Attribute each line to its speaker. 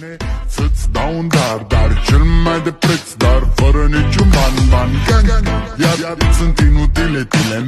Speaker 1: mine Să-ți dau un dar, dar cel mai de preț Dar fără niciun ban, ban, gang, gang. Iar, iar sunt inutile tine